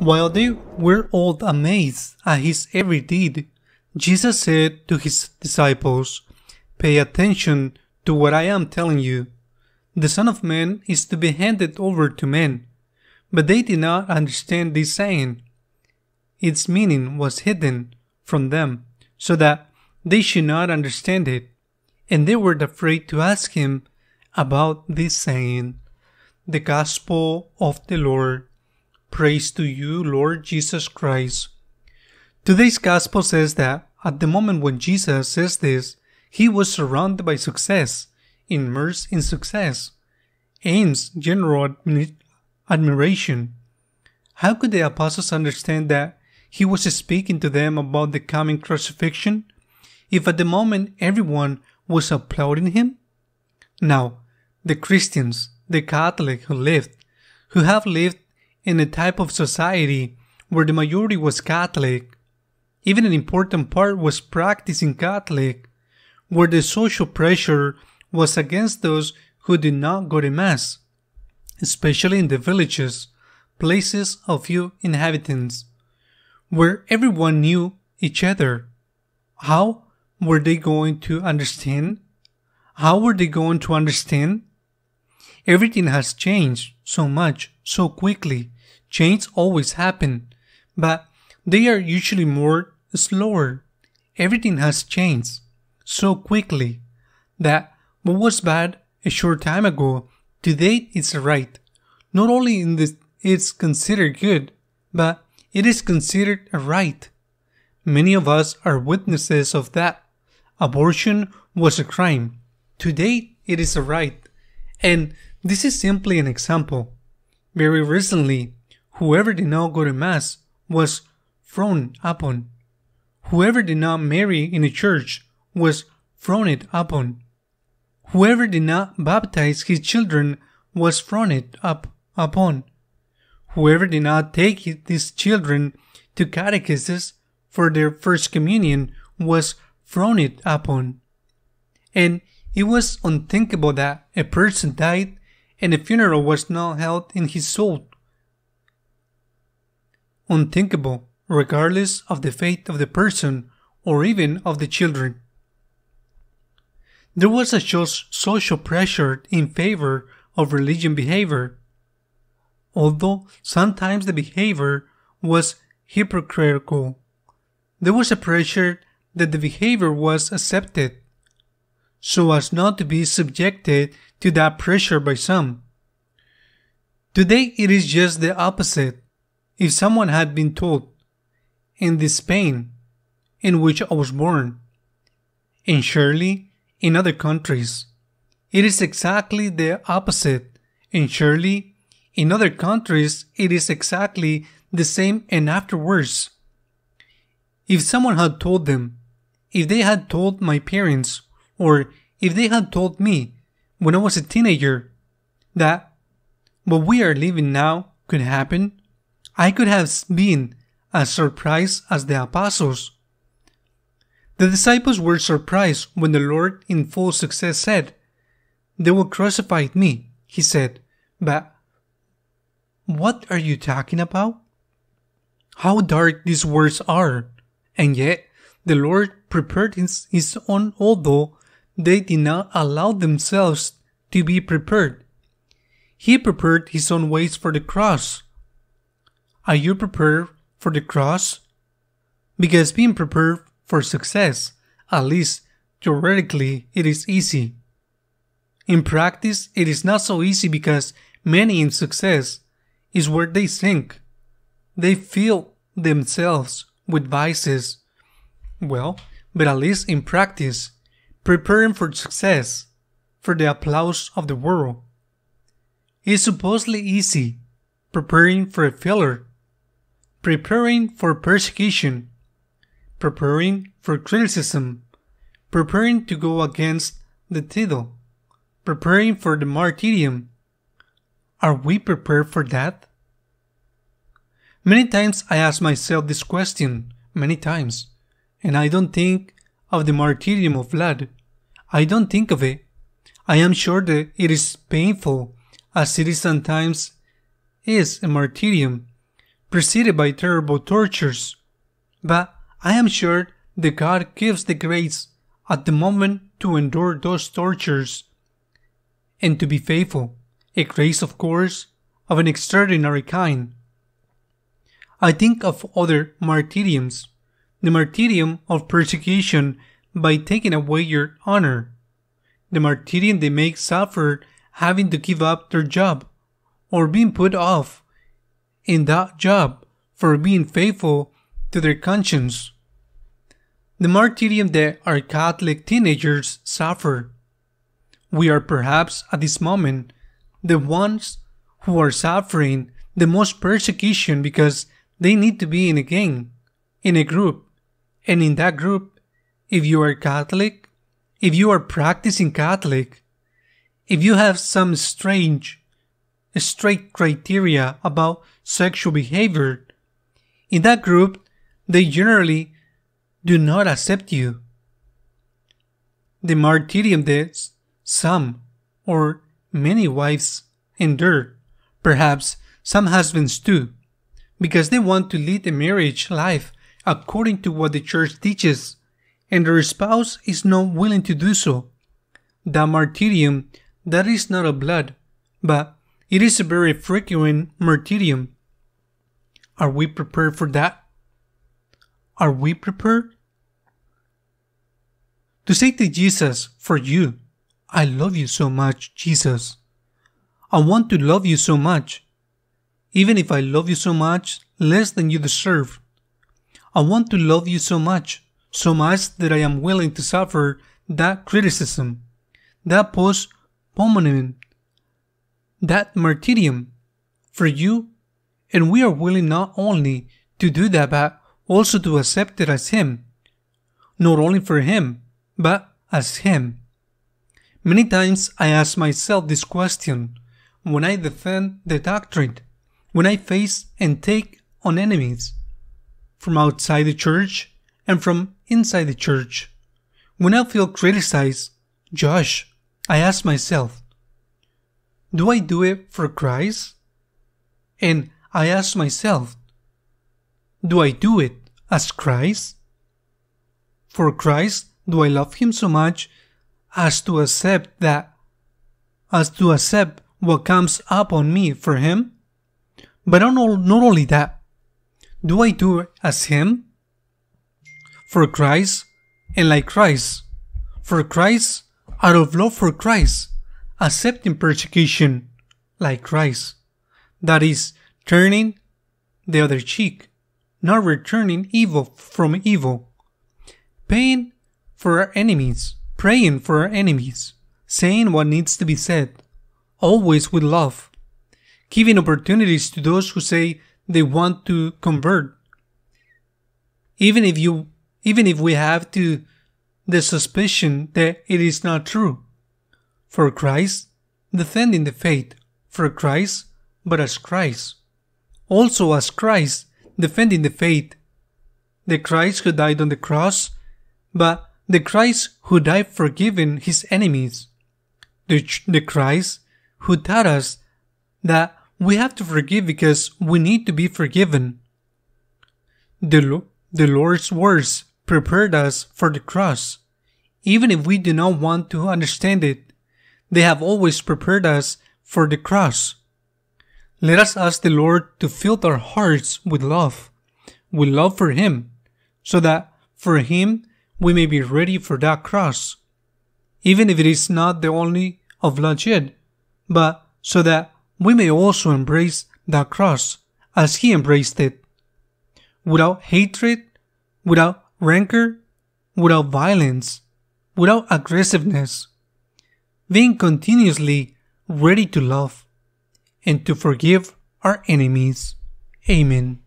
While they were all amazed at his every deed, Jesus said to his disciples, Pay attention to what I am telling you. The Son of Man is to be handed over to men. But they did not understand this saying. Its meaning was hidden from them, so that they should not understand it, and they were afraid to ask him about this saying. The Gospel of the Lord. Praise to you, Lord Jesus Christ. Today's Gospel says that at the moment when Jesus says this, he was surrounded by success, immersed in success, aims general admiration. How could the apostles understand that he was speaking to them about the coming crucifixion if at the moment everyone was applauding him? Now, the Christians, the Catholic who lived, who have lived in a type of society where the majority was Catholic, even an important part was practicing Catholic, where the social pressure was against those who did not go to Mass, especially in the villages, places of few inhabitants, where everyone knew each other. How were they going to understand? How were they going to understand? Everything has changed so much, so quickly. Change always happen, but they are usually more slower. Everything has changed so quickly that what was bad a short time ago, today is right. Not only in this it's considered good, but it is considered a right. Many of us are witnesses of that. Abortion was a crime. Today it is a right. And this is simply an example. Very recently, whoever did not go to Mass was frowned upon. Whoever did not marry in a church was frowned upon. Whoever did not baptize his children was frowned up upon. Whoever did not take his children to catechesis for their first communion was frowned upon. And it was unthinkable that a person died and a funeral was not held in his soul. Unthinkable, regardless of the fate of the person or even of the children. There was a social pressure in favor of religion behavior, although sometimes the behavior was hypocritical. There was a pressure that the behavior was accepted, so as not to be subjected to that pressure by some. Today it is just the opposite. If someone had been told, in this Spain, in which I was born, and surely in other countries, it is exactly the opposite, and surely in other countries it is exactly the same and afterwards. If someone had told them, if they had told my parents, or if they had told me when I was a teenager that what we are living now could happen, I could have been as surprised as the apostles. The disciples were surprised when the Lord in full success said, They will crucify me, he said, but what are you talking about? How dark these words are, and yet the Lord prepared his, his own although they did not allow themselves to be prepared. He prepared his own ways for the cross. Are you prepared for the cross? Because being prepared for success, at least theoretically, it is easy. In practice, it is not so easy because many in success is where they sink. They fill themselves with vices. Well, but at least in practice, preparing for success, for the applause of the world. It's supposedly easy, preparing for a failure, preparing for persecution, preparing for criticism, preparing to go against the title, preparing for the martyrdom. Are we prepared for that? Many times I ask myself this question, many times, and I don't think of the martyrdom of blood. I don't think of it. I am sure that it is painful, as it is sometimes is a martyrdom, preceded by terrible tortures. But I am sure that God gives the grace at the moment to endure those tortures and to be faithful, a grace, of course, of an extraordinary kind. I think of other martyriums, the martyrium of persecution by taking away your honor, the martyrium they make suffer having to give up their job, or being put off in that job for being faithful to their conscience. The martyrium that our Catholic teenagers suffer. We are perhaps at this moment the ones who are suffering the most persecution because they need to be in a gang, in a group, and in that group, if you are Catholic, if you are practicing Catholic, if you have some strange, strict criteria about sexual behavior, in that group, they generally do not accept you. The martyrium that some or many wives endure, perhaps some husbands too, because they want to lead a marriage life according to what the church teaches, and their spouse is not willing to do so. The martyrium that is not a blood, but it is a very frequent martyrium. Are we prepared for that? Are we prepared? To say to Jesus, for you, I love you so much, Jesus. I want to love you so much. Even if I love you so much, less than you deserve. I want to love you so much, so much that I am willing to suffer that criticism, that post pomonium, that martyrium for you, and we are willing not only to do that, but also to accept it as Him. Not only for Him, but as Him. Many times I ask myself this question when I defend the doctrine, when I face and take on enemies from outside the church and from inside the church. When I feel criticized, Josh, I ask myself, do I do it for Christ? And I ask myself, do I do it as Christ? For Christ, do I love him so much as to accept that, as to accept what comes upon me for him? But not, not only that, do I do as him? For Christ and like Christ. For Christ, out of love for Christ, accepting persecution like Christ. That is, turning the other cheek not returning evil from evil, paying for our enemies, praying for our enemies, saying what needs to be said, always with love, giving opportunities to those who say they want to convert. Even if you, even if we have to, the suspicion that it is not true. For Christ, defending the faith, for Christ, but as Christ. Also as Christ, defending the faith. The Christ who died on the cross, but the Christ who died forgiving his enemies. The, the Christ who taught us that we have to forgive because we need to be forgiven. The, the Lord's words prepared us for the cross. Even if we do not want to understand it, they have always prepared us for the cross. Let us ask the Lord to fill our hearts with love, with love for Him, so that for Him we may be ready for that cross, even if it is not the only of bloodshed, but so that we may also embrace the cross as He embraced it, without hatred, without rancor, without violence, without aggressiveness, being continuously ready to love and to forgive our enemies. Amen.